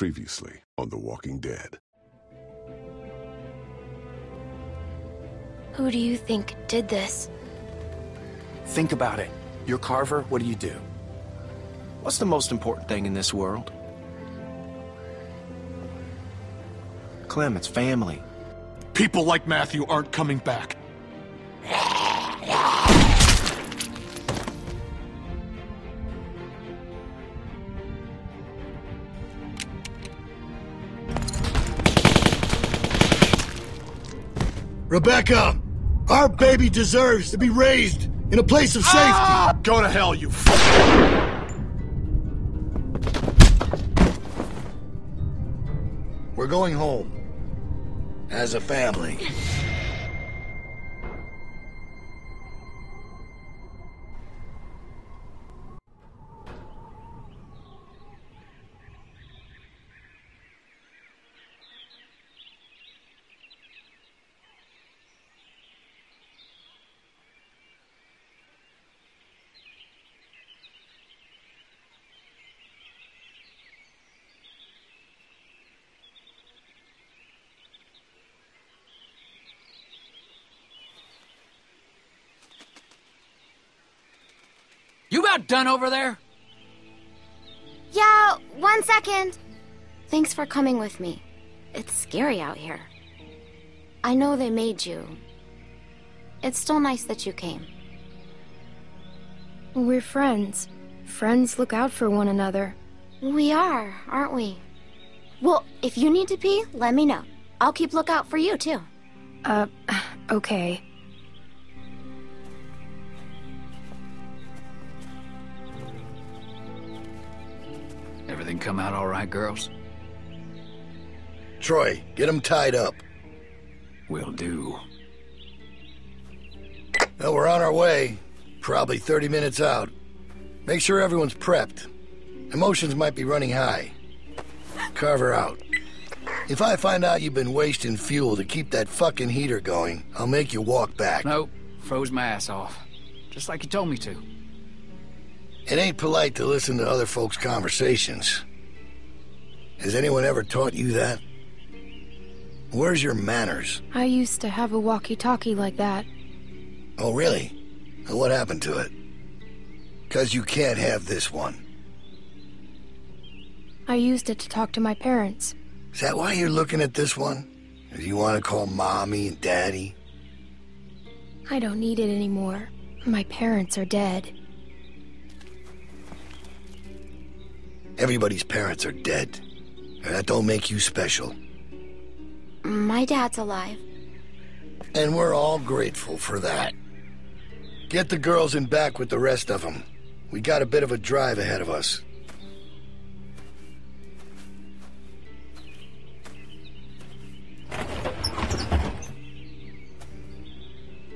Previously on The Walking Dead. Who do you think did this? Think about it. You're Carver, what do you do? What's the most important thing in this world? Clem, it's family. People like Matthew aren't coming back. Rebecca! Our baby deserves to be raised in a place of safety! Ah! Go to hell, you fuck! We're going home. As a family. About done over there? Yeah, one second. Thanks for coming with me. It's scary out here. I know they made you. It's still nice that you came. We're friends. Friends look out for one another. We are, aren't we? Well, if you need to pee, let me know. I'll keep lookout for you, too. Uh, okay. Right, girls? Troy, get them tied up. Will do. Well, we're on our way. Probably 30 minutes out. Make sure everyone's prepped. Emotions might be running high. Carver out. If I find out you've been wasting fuel to keep that fucking heater going, I'll make you walk back. Nope. Froze my ass off. Just like you told me to. It ain't polite to listen to other folks' conversations. Has anyone ever taught you that? Where's your manners? I used to have a walkie-talkie like that. Oh, really? What happened to it? Because you can't have this one. I used it to talk to my parents. Is that why you're looking at this one? Or do you want to call mommy and daddy? I don't need it anymore. My parents are dead. Everybody's parents are dead. And that don't make you special. My dad's alive. And we're all grateful for that. Get the girls in back with the rest of them. We got a bit of a drive ahead of us.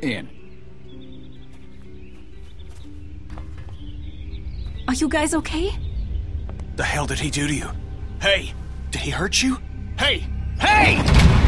Ian. Are you guys okay? The hell did he do to you? Hey, did he hurt you? Hey! Hey!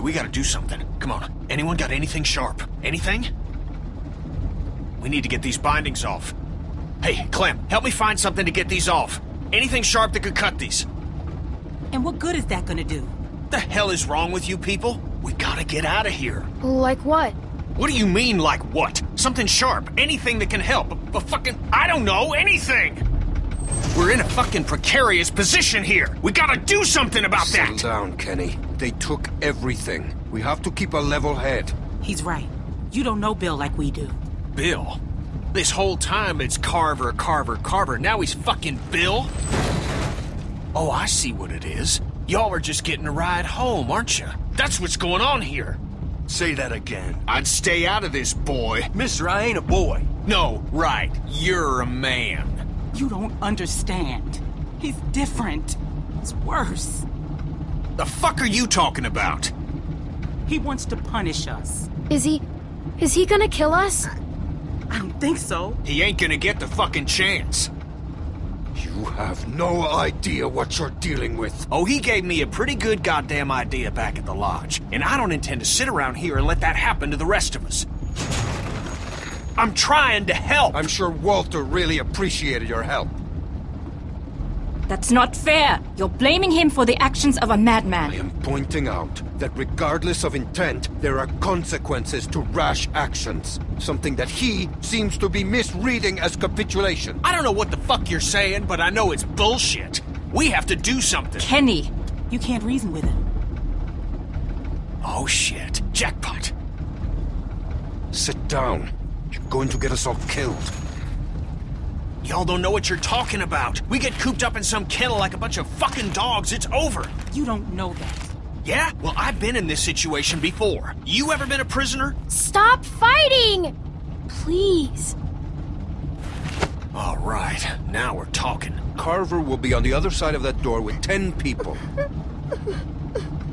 Right, we gotta do something. Come on. Anyone got anything sharp? Anything? We need to get these bindings off. Hey, Clem, help me find something to get these off. Anything sharp that could cut these. And what good is that gonna do? The hell is wrong with you people? We gotta get out of here. Like what? What do you mean, like what? Something sharp, anything that can help. But fucking, I don't know, anything! We're in a fucking precarious position here. We gotta do something about Settle that! down, Kenny. They took everything. We have to keep a level head. He's right. You don't know Bill like we do. Bill? This whole time it's Carver, Carver, Carver. Now he's fucking Bill? Oh, I see what it is. Y'all are just getting a ride home, aren't you? That's what's going on here. Say that again. I'd stay out of this, boy. Mister, I ain't a boy. No, right. You're a man. You don't understand. He's different. It's worse. The fuck are you talking about? He wants to punish us. Is he... is he gonna kill us? I don't think so. He ain't gonna get the fucking chance. You have no idea what you're dealing with. Oh, he gave me a pretty good goddamn idea back at the lodge, and I don't intend to sit around here and let that happen to the rest of us. I'm trying to help. I'm sure Walter really appreciated your help. That's not fair. You're blaming him for the actions of a madman. I am pointing out that regardless of intent, there are consequences to rash actions. Something that he seems to be misreading as capitulation. I don't know what the fuck you're saying, but I know it's bullshit. We have to do something. Kenny, You can't reason with him. Oh shit. Jackpot. Sit down. You're going to get us all killed. Y'all don't know what you're talking about. We get cooped up in some kennel like a bunch of fucking dogs, it's over. You don't know that. Yeah? Well, I've been in this situation before. You ever been a prisoner? Stop fighting! Please. All right, now we're talking. Carver will be on the other side of that door with ten people.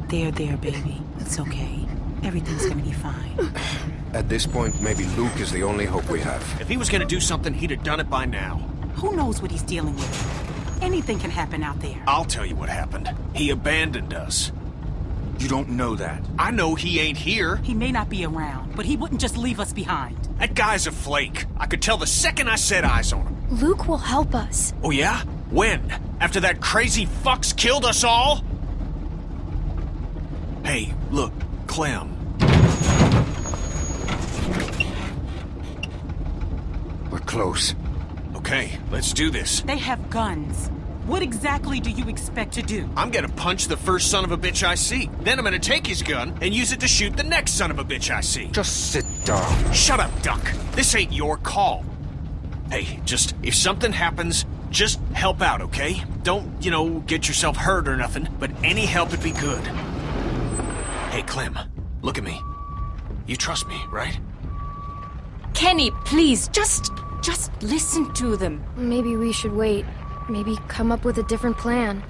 There, there, baby. It's okay. Everything's gonna be fine. At this point, maybe Luke is the only hope we have. If he was gonna do something, he'd have done it by now. Who knows what he's dealing with? Anything can happen out there. I'll tell you what happened. He abandoned us. You don't know that. I know he ain't here. He may not be around, but he wouldn't just leave us behind. That guy's a flake. I could tell the second I set eyes on him. Luke will help us. Oh, yeah? When? After that crazy fucks killed us all? Hey, look, Clem. We're close. Okay, let's do this. They have guns. What exactly do you expect to do? I'm gonna punch the first son of a bitch I see. Then I'm gonna take his gun and use it to shoot the next son of a bitch I see. Just sit down. Shut up, Duck. This ain't your call. Hey, just, if something happens, just help out, okay? Don't, you know, get yourself hurt or nothing, but any help would be good. Hey, Clem, look at me. You trust me, right? Kenny, please, just just listen to them. Maybe we should wait. Maybe come up with a different plan.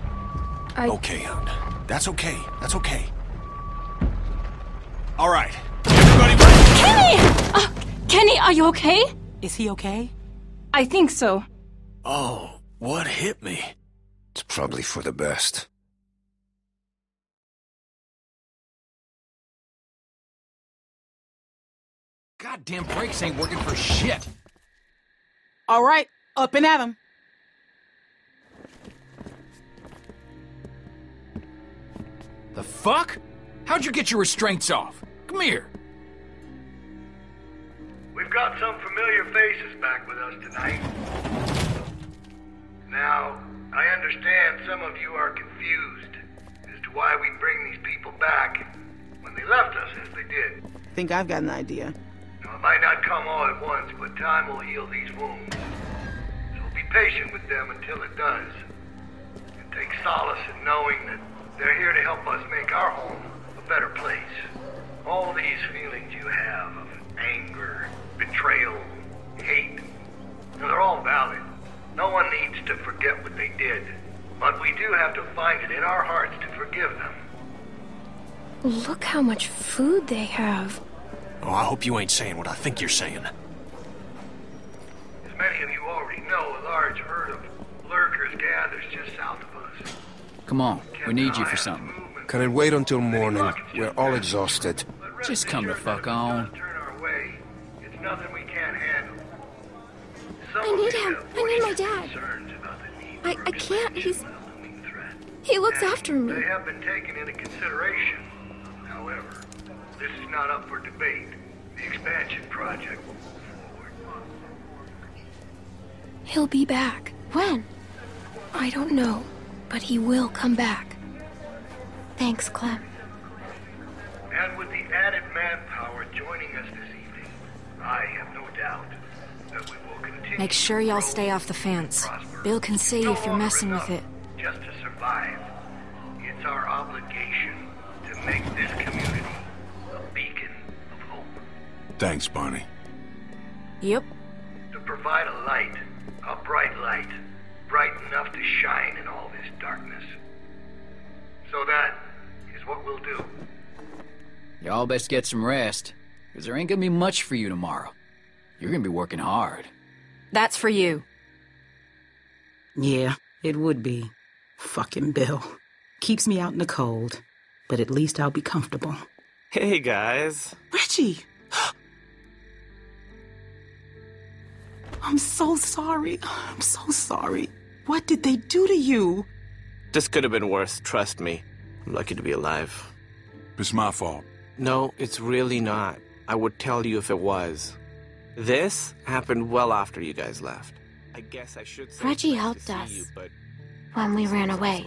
I... Okay, hon. That's okay. That's okay. All right. Everybody ready? Kenny! Uh, Kenny, are you okay? Is he okay? I think so. Oh, what hit me? It's probably for the best. Goddamn brakes ain't working for shit. All right, up and at him. The fuck? How'd you get your restraints off? Come here. We've got some familiar faces back with us tonight. Now, I understand some of you are confused as to why we bring these people back when they left us as they did. Think I've got an idea. It might not come all at once, but time will heal these wounds. So be patient with them until it does. And take solace in knowing that they're here to help us make our home a better place. All these feelings you have of anger, betrayal, hate, they're all valid. No one needs to forget what they did. But we do have to find it in our hearts to forgive them. Look how much food they have. Oh, I hope you ain't saying what I think you're saying. As many of you already know, a large herd of lurkers gathers just south of us. Come on, we need you for something. Can it wait until morning? We're all exhausted. Just come the fuck on. Turn our way. It's nothing we can't handle. Some I need you him. I need my dad. concerns about the need I, I can't. He's... a looming threat. He looks And after me. They have been taken into consideration. However, this is not up for debate. The expansion project will move forward. He'll be back. When? I don't know, but he will come back. Thanks, Clem. And with the added manpower joining joining us this evening. I have no doubt that we will continue Make sure y'all stay off the fence. Bill can see if you're messing with it. just to survive. It's our obligation to make this community a beacon of hope. Thanks, Barney. Yep. To provide a light, a bright light, bright enough to shine in all this darkness. So that is what we'll do. Y'all best get some rest, because there ain't gonna be much for you tomorrow. You're gonna be working hard. That's for you. Yeah, it would be. Fucking Bill. Keeps me out in the cold, but at least I'll be comfortable. Hey, guys. Reggie! I'm so sorry. I'm so sorry. What did they do to you? This could have been worse, trust me. I'm lucky to be alive. It's my fault. No, it's really not. I would tell you if it was. This happened well after you guys left. I guess I should say Reggie helped us you, but when we ran away.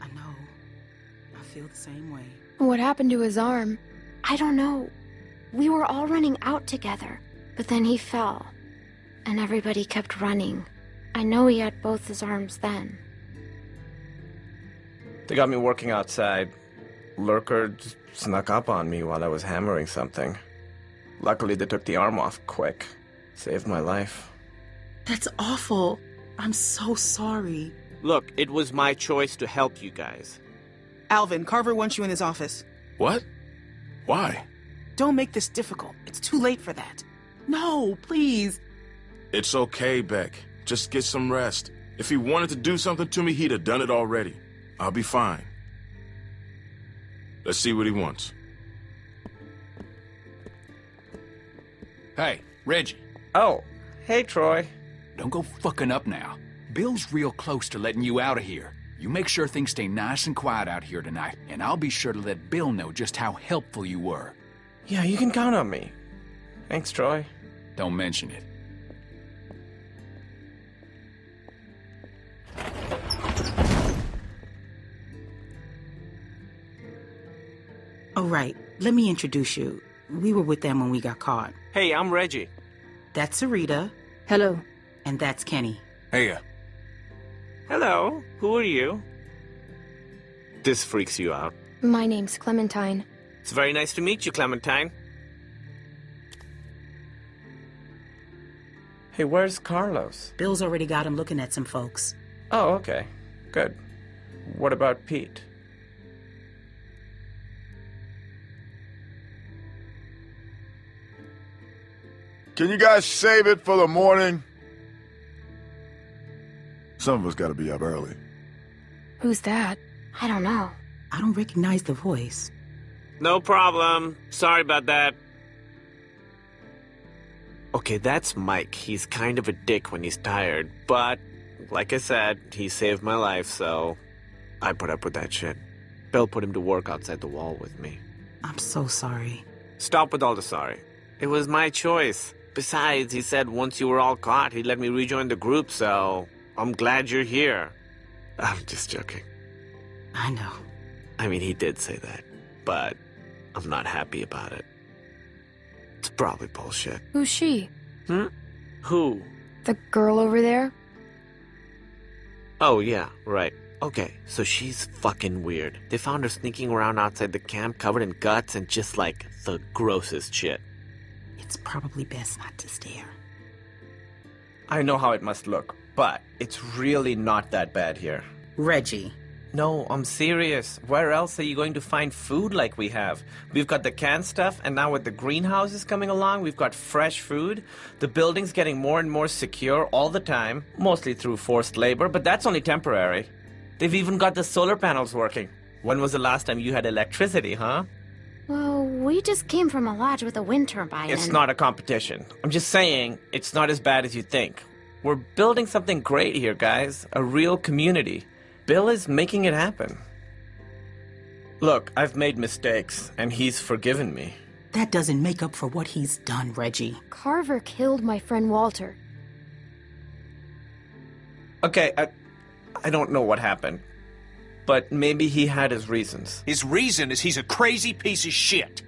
I know. I feel the same way. What happened to his arm? I don't know. We were all running out together, but then he fell. And everybody kept running. I know he had both his arms then. They got me working outside. Lurker snuck up on me while I was hammering something. Luckily, they took the arm off quick. Saved my life. That's awful. I'm so sorry. Look, it was my choice to help you guys. Alvin, Carver wants you in his office. What? Why? Don't make this difficult. It's too late for that. No, please. It's okay, Beck. Just get some rest. If he wanted to do something to me, he'd have done it already. I'll be fine. Let's see what he wants. Hey, Reggie. Oh, hey, Troy. Don't go fucking up now. Bill's real close to letting you out of here. You make sure things stay nice and quiet out here tonight, and I'll be sure to let Bill know just how helpful you were. Yeah, you can count on me. Thanks, Troy. Don't mention it. Oh, right. Let me introduce you. We were with them when we got caught. Hey, I'm Reggie. That's Sarita. Hello. And that's Kenny. Hey, uh. Hello. Who are you? This freaks you out. My name's Clementine. It's very nice to meet you, Clementine. Hey, where's Carlos? Bill's already got him looking at some folks. Oh, okay. Good. What about Pete? Can you guys save it for the morning? Some of us gotta be up early. Who's that? I don't know. I don't recognize the voice. No problem. Sorry about that. Okay, that's Mike. He's kind of a dick when he's tired, but like I said, he saved my life, so I put up with that shit. Bill put him to work outside the wall with me. I'm so sorry. Stop with all the sorry. It was my choice. Besides, he said once you were all caught, he'd let me rejoin the group, so I'm glad you're here. I'm just joking. I know. I mean, he did say that, but I'm not happy about it. It's probably bullshit. Who's she? Hmm? Who? The girl over there? Oh, yeah, right. Okay, so she's fucking weird. They found her sneaking around outside the camp covered in guts and just like the grossest shit. It's probably best not to stare. I know how it must look, but it's really not that bad here. Reggie. No, I'm serious. Where else are you going to find food like we have? We've got the canned stuff, and now with the greenhouses coming along, we've got fresh food. The building's getting more and more secure all the time, mostly through forced labor, but that's only temporary. They've even got the solar panels working. When was the last time you had electricity, huh? Well, we just came from a lodge with a wind turbine. It's and- not a competition. I'm just saying, it's not as bad as you think. We're building something great here, guys. A real community. Bill is making it happen. Look, I've made mistakes, and he's forgiven me. That doesn't make up for what he's done, Reggie. Carver killed my friend Walter. Okay, I, I don't know what happened. But maybe he had his reasons. His reason is he's a crazy piece of shit.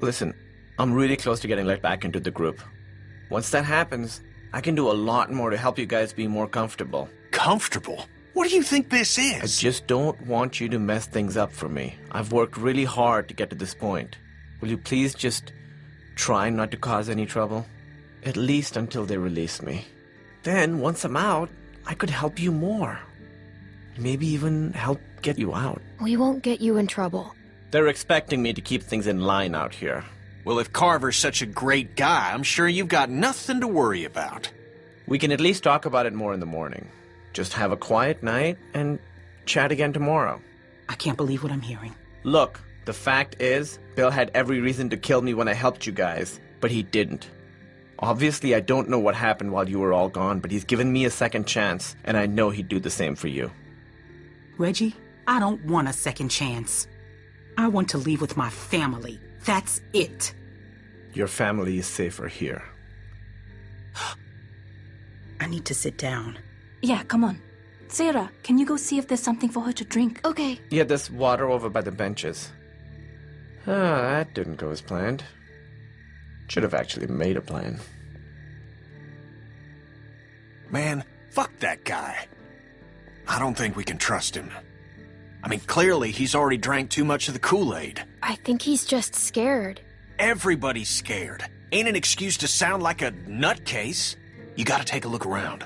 Listen, I'm really close to getting let back into the group. Once that happens, I can do a lot more to help you guys be more comfortable. Comfortable? What do you think this is? I just don't want you to mess things up for me. I've worked really hard to get to this point. Will you please just try not to cause any trouble? At least until they release me. Then, once I'm out, I could help you more. Maybe even help get you out. We won't get you in trouble. They're expecting me to keep things in line out here. Well, if Carver's such a great guy, I'm sure you've got nothing to worry about. We can at least talk about it more in the morning. Just have a quiet night and chat again tomorrow. I can't believe what I'm hearing. Look, the fact is, Bill had every reason to kill me when I helped you guys, but he didn't. Obviously, I don't know what happened while you were all gone, but he's given me a second chance, and I know he'd do the same for you. Reggie, I don't want a second chance. I want to leave with my family. That's it. Your family is safer here. I need to sit down. Yeah, come on. Sarah, can you go see if there's something for her to drink? Okay. Yeah, there's water over by the benches. Ah, that didn't go as planned. Should have actually made a plan. Man, fuck that guy. I don't think we can trust him. I mean, clearly he's already drank too much of the Kool-Aid. I think he's just scared. Everybody's scared. Ain't an excuse to sound like a nutcase. You gotta take a look around.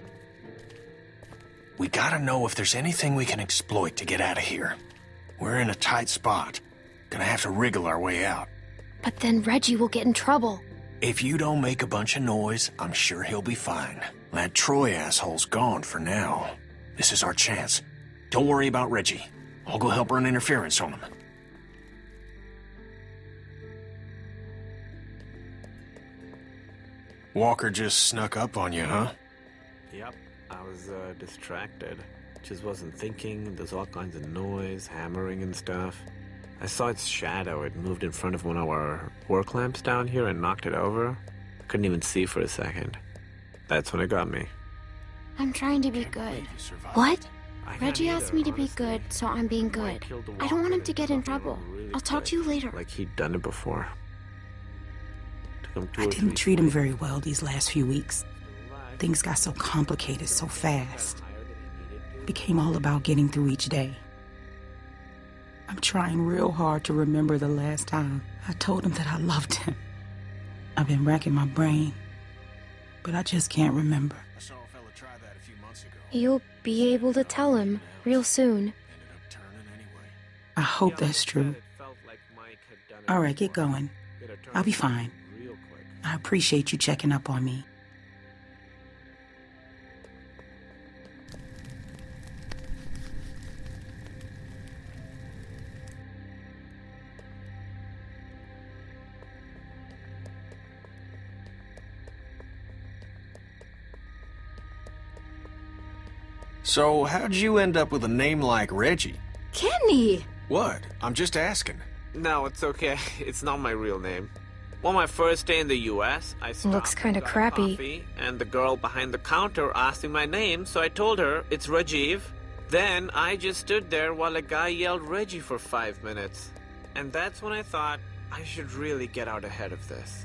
We gotta know if there's anything we can exploit to get out of here. We're in a tight spot. Gonna have to wriggle our way out. But then Reggie will get in trouble. If you don't make a bunch of noise, I'm sure he'll be fine. That Troy asshole's gone for now. This is our chance. Don't worry about Reggie. I'll go help run interference on him. Walker just snuck up on you, huh? Yep, I was uh, distracted. Just wasn't thinking. There's all kinds of noise, hammering and stuff. I saw its shadow. It moved in front of one of our work lamps down here and knocked it over. Couldn't even see for a second. That's when it got me. I'm trying to be good. What? Reggie asked me to be good, so I'm being good. I don't want him to get in trouble. I'll talk to you later. Like he'd done it before. Took him two I didn't treat him very well these last few weeks. Things got so complicated so fast. It became all about getting through each day. I'm trying real hard to remember the last time I told him that I loved him. I've been racking my brain, but I just can't remember. You'll be able to tell him real soon. I hope that's true. All right, get going. I'll be fine. I appreciate you checking up on me. So, how'd you end up with a name like Reggie? Kenny! What? I'm just asking. No, it's okay. It's not my real name. On my first day in the U.S., I stopped Looks kinda crappy. coffee, and the girl behind the counter asked me my name, so I told her it's Rajiv. Then I just stood there while a guy yelled Reggie for five minutes. And that's when I thought I should really get out ahead of this.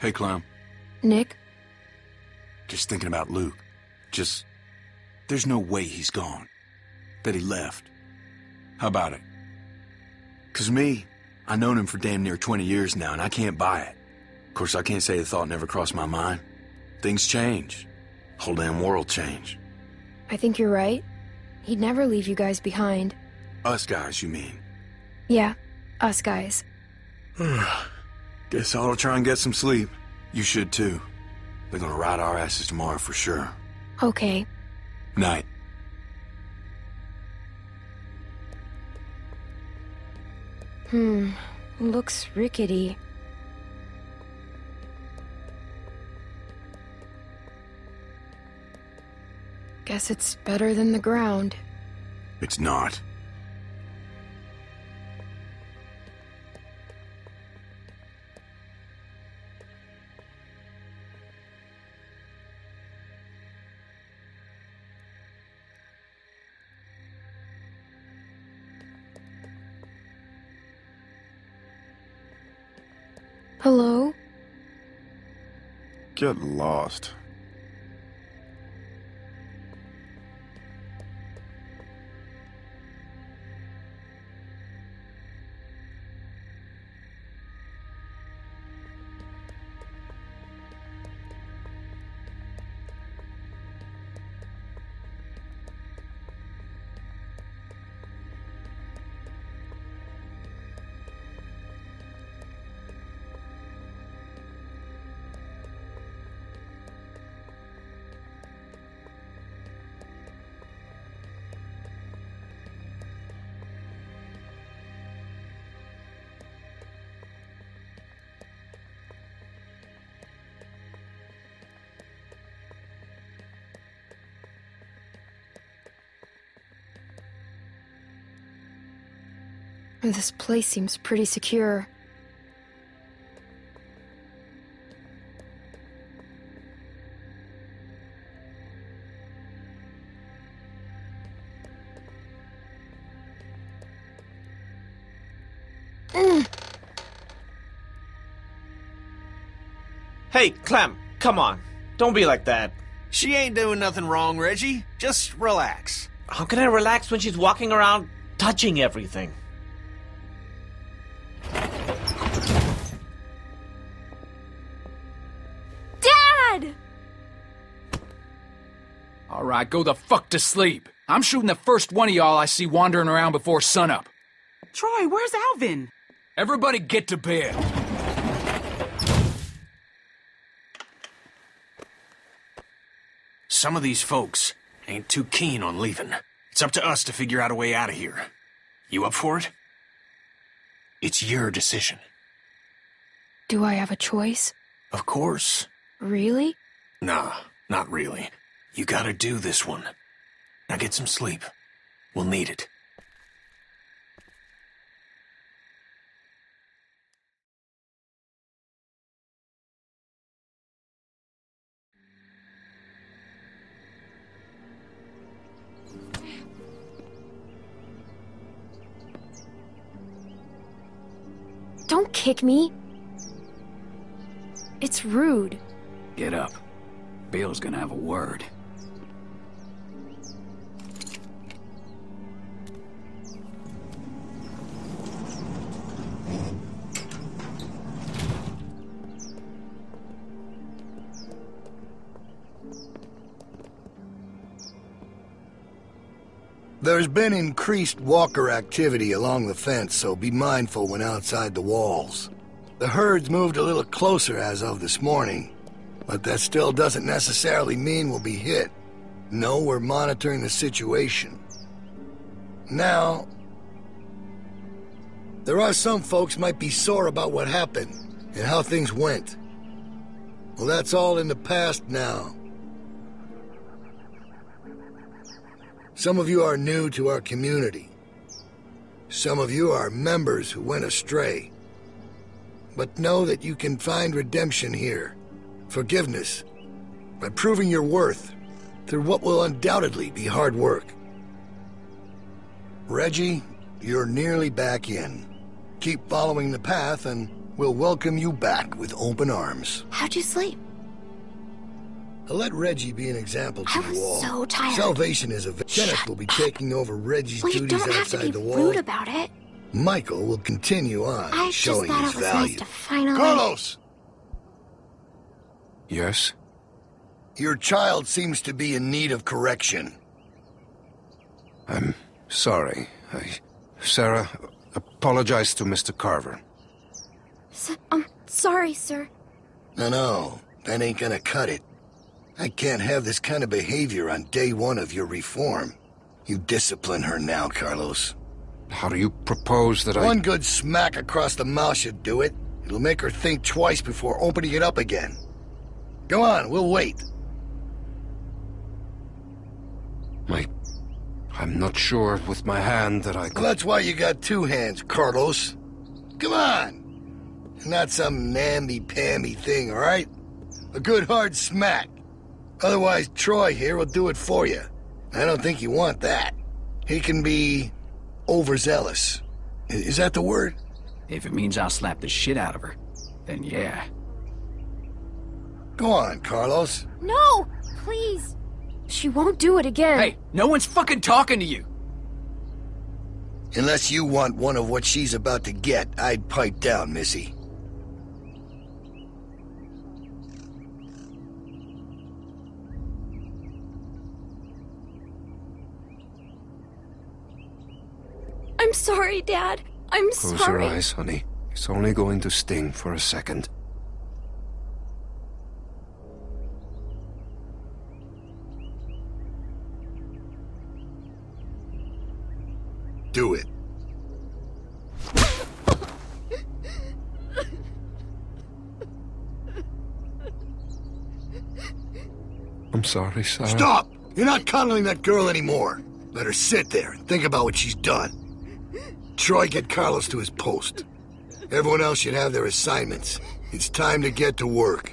Hey, Clem. Nick? Just thinking about Luke. Just. There's no way he's gone. That he left. How about it? Cause me, I known him for damn near 20 years now, and I can't buy it. Of course, I can't say the thought never crossed my mind. Things change. Whole damn world change. I think you're right. He'd never leave you guys behind. Us guys, you mean? Yeah, us guys. Guess I'll try and get some sleep. You should too. They're gonna ride our asses tomorrow for sure. Okay. Night. Hmm. Looks rickety. Guess it's better than the ground. It's not. Get lost. This place seems pretty secure. Hey, Clem, come on. Don't be like that. She ain't doing nothing wrong, Reggie. Just relax. How can I relax when she's walking around touching everything? All right, go the fuck to sleep. I'm shooting the first one of y'all I see wandering around before sunup. Troy, where's Alvin? Everybody get to bed. Some of these folks ain't too keen on leaving. It's up to us to figure out a way out of here. You up for it? It's your decision. Do I have a choice? Of course. Really? Nah, not really. You gotta do this one. Now get some sleep. We'll need it. Don't kick me. It's rude. Get up. Bill's gonna have a word. There's been increased walker activity along the fence, so be mindful when outside the walls. The herd's moved a little closer as of this morning, but that still doesn't necessarily mean we'll be hit. No, we're monitoring the situation. Now, there are some folks might be sore about what happened and how things went. Well, that's all in the past now. Some of you are new to our community. Some of you are members who went astray. But know that you can find redemption here, forgiveness, by proving your worth through what will undoubtedly be hard work. Reggie, you're nearly back in. Keep following the path and we'll welcome you back with open arms. How'd you sleep? I'll let Reggie be an example to I you was all. so tired. Salvation is a... Kenneth will be taking over Reggie's Well, you duties don't have outside to be the wall. rude about it. Michael will continue on, I just showing thought his it was value. nice to finally... Carlos! Yes? Your child seems to be in need of correction. I'm sorry. I... Sarah, apologize to Mr. Carver. S- um, sorry, sir. No, no, that ain't gonna cut it. I can't have this kind of behavior on day one of your reform. You discipline her now, Carlos. How do you propose that I... One good smack across the mouth should do it. It'll make her think twice before opening it up again. Go on, we'll wait. My... I'm not sure with my hand that I could... Well, that's why you got two hands, Carlos. Come on. Not some namby-pamby thing, all right? A good hard smack. Otherwise, Troy here will do it for you. I don't think you want that. He can be overzealous. Is that the word? If it means I'll slap the shit out of her. then yeah. Go on, Carlos. No! Please! She won't do it again. Hey, no one's fucking talking to you. Unless you want one of what she's about to get, I'd pipe down, Missy. I'm sorry, Dad. I'm Close sorry. Close your eyes, honey. It's only going to sting for a second. Do it. I'm sorry, Sarah. Stop! You're not cuddling that girl anymore. Let her sit there and think about what she's done. Troy, get Carlos to his post. Everyone else should have their assignments. It's time to get to work.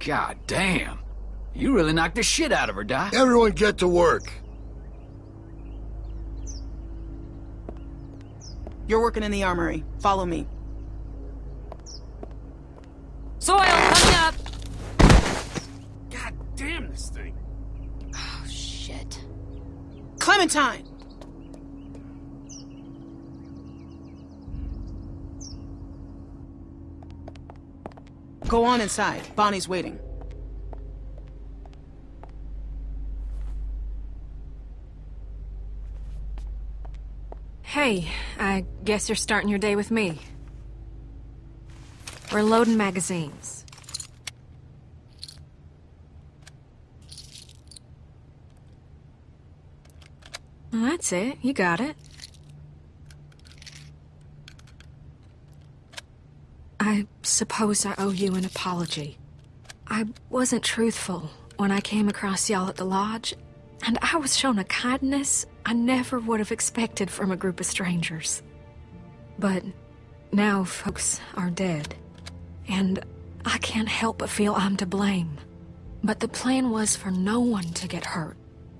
God damn. You really knocked the shit out of her, Doc. Everyone get to work. You're working in the armory. Follow me. Soil coming up! God damn this thing. Oh, shit. Clementine! Go on inside. Bonnie's waiting. Hey, I guess you're starting your day with me. We're loading magazines. That's it. You got it. I suppose I owe you an apology. I wasn't truthful when I came across y'all at the lodge, and I was shown a kindness I never would have expected from a group of strangers. But now folks are dead, and I can't help but feel I'm to blame. But the plan was for no one to get hurt.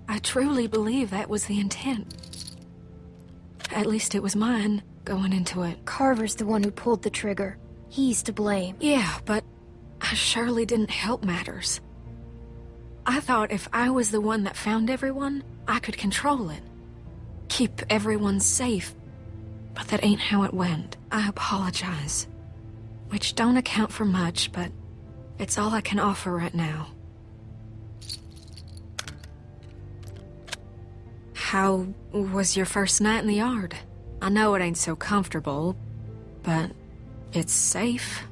I truly believe that was the intent. At least it was mine going into it. Carver's the one who pulled the trigger. He's to blame. Yeah, but I surely didn't help matters. I thought if I was the one that found everyone, I could control it. Keep everyone safe. But that ain't how it went. I apologize. Which don't account for much, but it's all I can offer right now. How was your first night in the yard? I know it ain't so comfortable, but it's safe.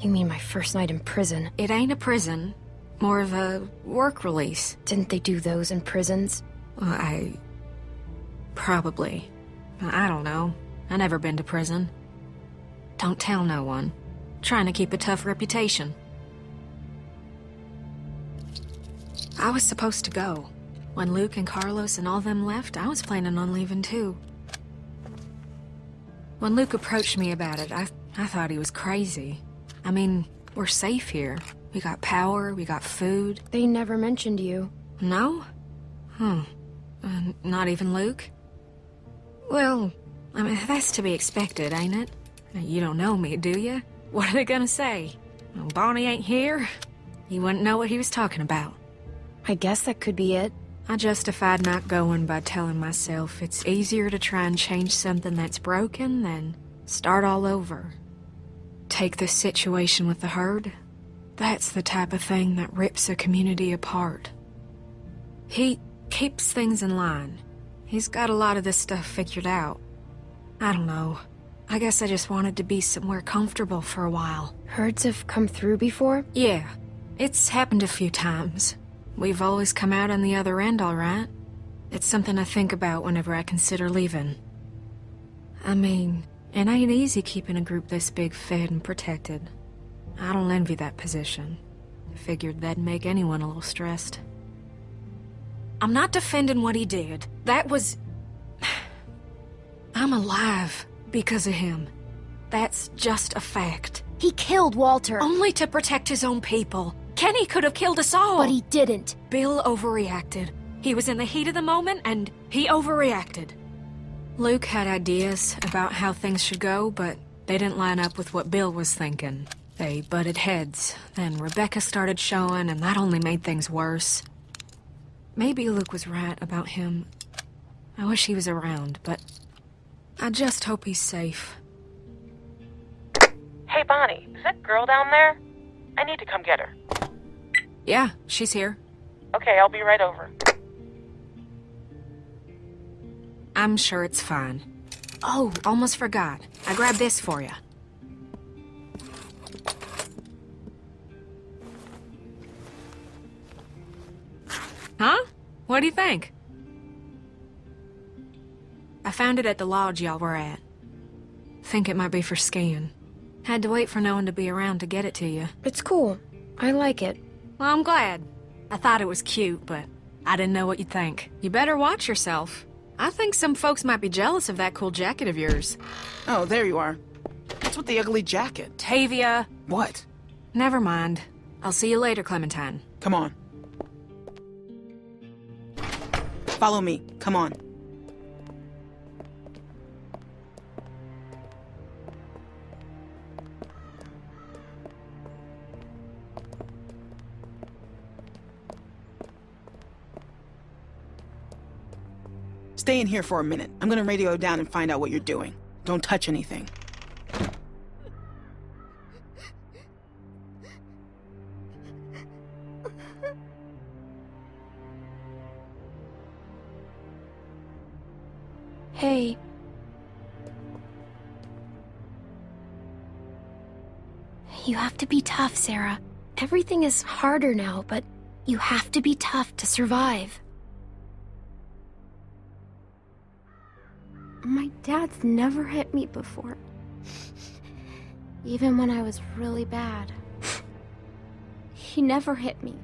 You mean my first night in prison? It ain't a prison, more of a work release. Didn't they do those in prisons? Well, I. Probably. I don't know. I never been to prison. Don't tell no one. Trying to keep a tough reputation. I was supposed to go. When Luke and Carlos and all them left, I was planning on leaving too. When Luke approached me about it, I, I thought he was crazy. I mean, we're safe here. We got power, we got food. They never mentioned you. No? Hmm. Uh, not even Luke? Well, I mean, that's to be expected, ain't it? You don't know me, do you? What are they gonna say? Well, Bonnie ain't here? He wouldn't know what he was talking about. I guess that could be it. I justified not going by telling myself it's easier to try and change something that's broken than start all over. Take this situation with the herd. That's the type of thing that rips a community apart. He keeps things in line. He's got a lot of this stuff figured out. I don't know. I guess I just wanted to be somewhere comfortable for a while. Herds have come through before? Yeah. It's happened a few times. We've always come out on the other end all right. It's something I think about whenever I consider leaving. I mean, it ain't easy keeping a group this big fed and protected. I don't envy that position. Figured that'd make anyone a little stressed. I'm not defending what he did. That was... I'm alive because of him. That's just a fact. He killed Walter. Only to protect his own people. Kenny could have killed us all. But he didn't. Bill overreacted. He was in the heat of the moment, and he overreacted. Luke had ideas about how things should go, but They didn't line up with what Bill was thinking. They butted heads. Then Rebecca started showing, and that only made things worse. Maybe Luke was right about him. I wish he was around, but I just hope he's safe. Hey, Bonnie, is that girl down there? I need to come get her. Yeah, she's here. Okay, I'll be right over. I'm sure it's fine. Oh, almost forgot. I grabbed this for you. Huh? What do you think? I found it at the lodge y'all were at. Think it might be for skiing. Had to wait for no one to be around to get it to you. It's cool. I like it. Well, I'm glad. I thought it was cute, but I didn't know what you'd think. You better watch yourself. I think some folks might be jealous of that cool jacket of yours. Oh, there you are. What's with the ugly jacket? Tavia! What? Never mind. I'll see you later, Clementine. Come on. Follow me. Come on. Stay in here for a minute. I'm gonna radio down and find out what you're doing. Don't touch anything. Hey. You have to be tough, Sarah. Everything is harder now, but you have to be tough to survive. My dad's never hit me before. Even when I was really bad. He never hit me.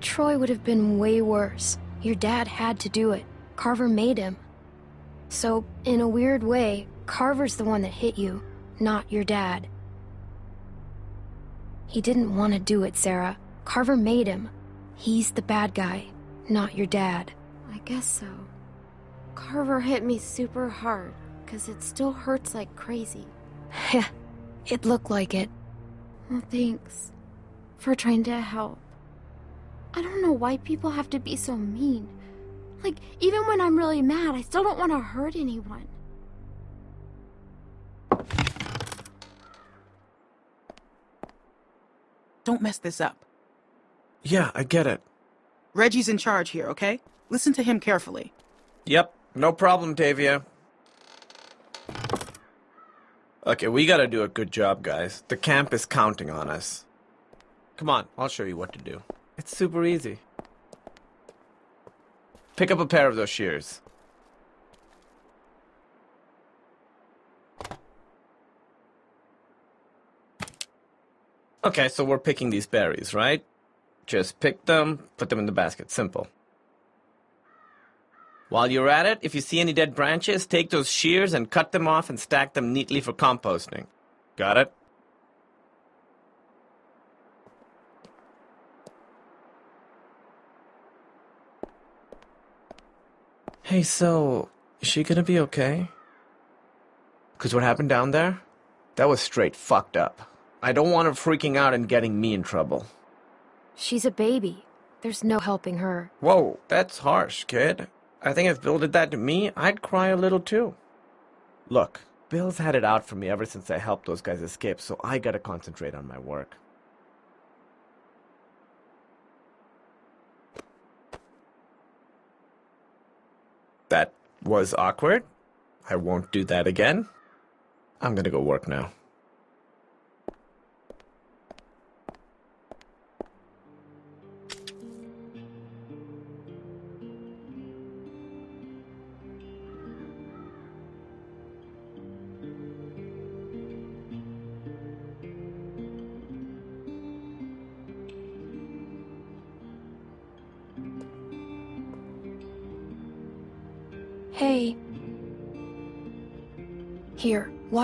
Troy would have been way worse. Your dad had to do it. Carver made him. So, in a weird way, Carver's the one that hit you, not your dad. He didn't want to do it, Sarah. Carver made him. He's the bad guy, not your dad. I guess so. Carver hit me super hard, because it still hurts like crazy. Yeah, it looked like it. Well, thanks for trying to help. I don't know why people have to be so mean. Like, even when I'm really mad, I still don't want to hurt anyone. Don't mess this up. Yeah, I get it. Reggie's in charge here, okay? Listen to him carefully. Yep, no problem, Tavia. Okay, we gotta do a good job, guys. The camp is counting on us. Come on, I'll show you what to do. It's super easy. Pick up a pair of those shears. Okay, so we're picking these berries, right? Just pick them, put them in the basket. Simple. While you're at it, if you see any dead branches, take those shears and cut them off and stack them neatly for composting. Got it? Hey, so, is she gonna be okay? Because what happened down there? That was straight fucked up. I don't want her freaking out and getting me in trouble. She's a baby. There's no helping her. Whoa, that's harsh, kid. I think if Bill did that to me, I'd cry a little too. Look, Bill's had it out for me ever since I helped those guys escape, so I gotta concentrate on my work. That was awkward. I won't do that again. I'm gonna go work now.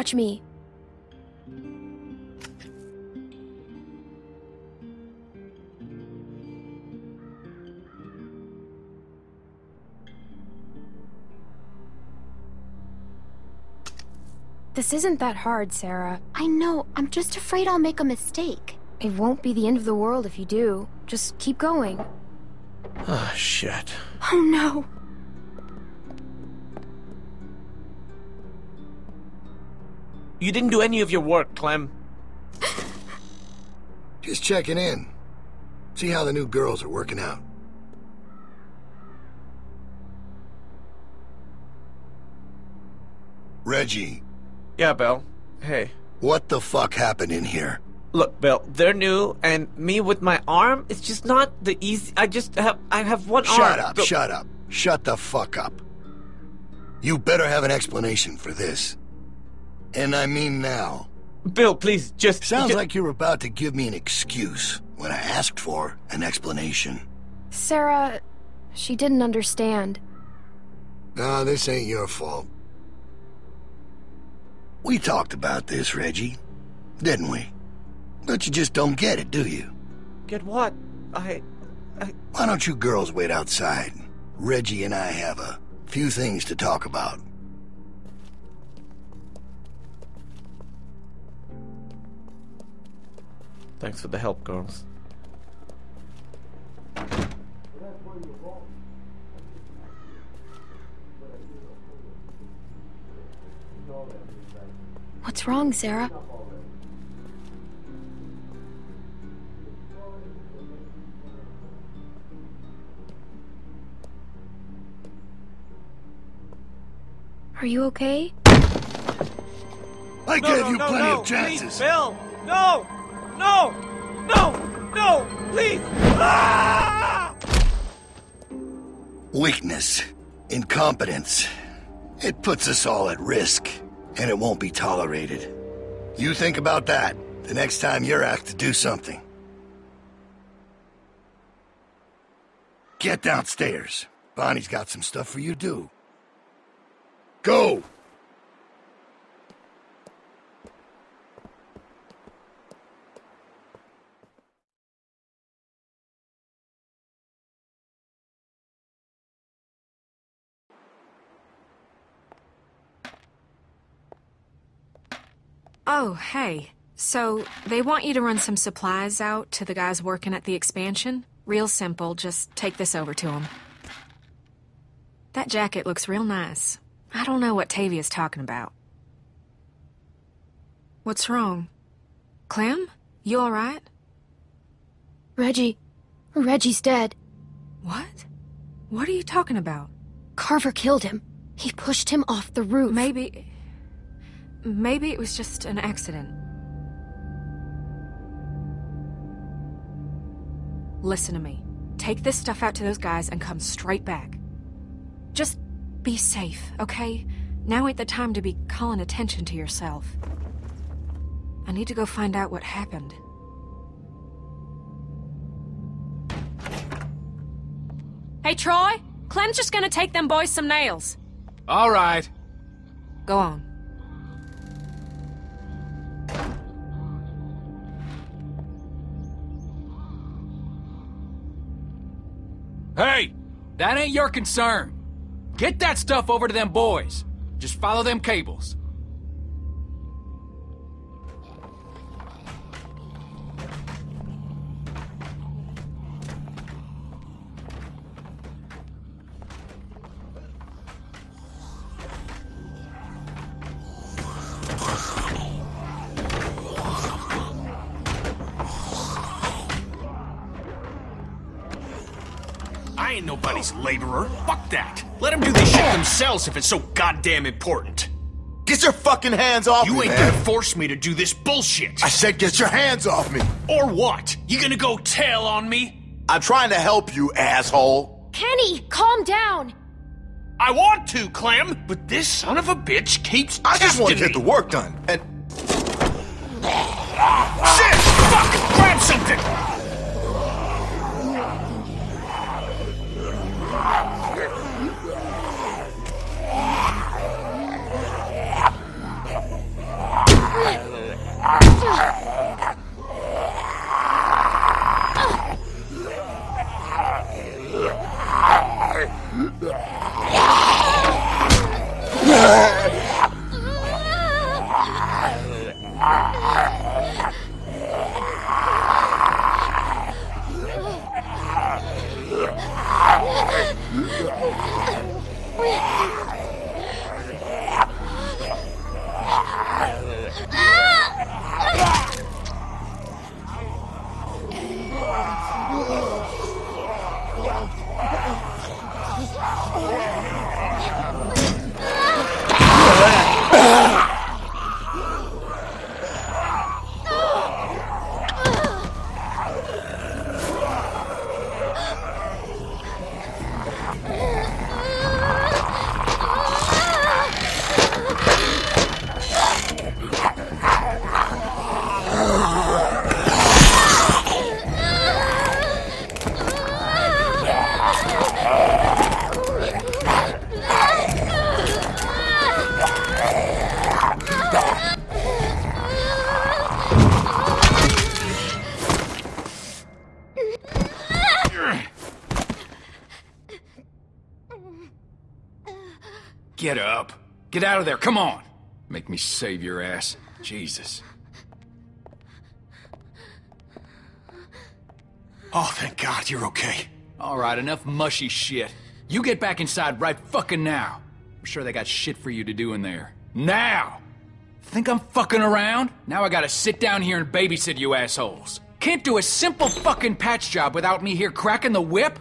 Watch me. This isn't that hard, Sarah. I know. I'm just afraid I'll make a mistake. It won't be the end of the world if you do. Just keep going. Oh, shit. Oh no. You didn't do any of your work, Clem. Just checking in. See how the new girls are working out. Reggie. Yeah, Bill. Hey. What the fuck happened in here? Look, Bill, they're new, and me with my arm, it's just not the easy. I just have, I have one arm. Shut up, Bill- shut up. Shut the fuck up. You better have an explanation for this. And I mean now. Bill, please, just... Sounds ju- like you're about to give me an excuse when I asked for an explanation. Sarah, she didn't understand. No, this ain't your fault. We talked about this, Reggie, didn't we? But you just don't get it, do you? Get what? I... Why don't you girls wait outside? Reggie and I have a few things to talk about. Thanks for the help, girls. What's wrong, Sarah? Are you okay? I No, gave no, you no, plenty no, of chances. Please, Bill! No! No! No! No! Please! Ah! Weakness, incompetence. It puts us all at risk, and it won't be tolerated. You think about that the next time you're asked to do something. Get downstairs. Bonnie's got some stuff for you to do. Go! Oh, hey. So, they want you to run some supplies out to the guys working at the expansion? Real simple, just take this over to them. That jacket looks real nice. I don't know what Tavia's talking about. What's wrong? Clem? You alright? Reggie. Reggie's dead. What? What are you talking about? Carver killed him. He pushed him off the roof. Maybe. Maybe it was just an accident. Listen to me. Take this stuff out to those guys and come straight back. Just be safe, okay? Now ain't the time to be calling attention to yourself. I need to go find out what happened. Hey, Troy! Clem's just gonna take them boys some nails. All right. Go on. That ain't your concern. Get that stuff over to them boys. Just follow them cables. Shit themselves if it's so goddamn important. Get your fucking hands off You me, You ain't man. gonna force me to do this bullshit. I said get your hands off me. Or what? You gonna go tell on me? I'm trying to help you, asshole. Kenny, calm down. I want to, Clem, but this son of a bitch keeps I just want to testing get the work done. And Shit! Fuck! Grab something! Get out of there, come on. Make me save your ass. Jesus. Oh, thank God you're okay. All right, enough mushy shit. You get back inside right fucking now. I'm sure they got shit for you to do in there. Now! Think I'm fucking around? Now I gotta sit down here and babysit you assholes. Can't do a simple fucking patch job without me here cracking the whip?